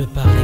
porte-parole.